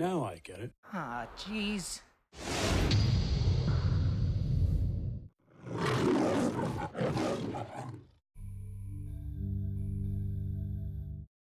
Now I get it. Ah, jeez.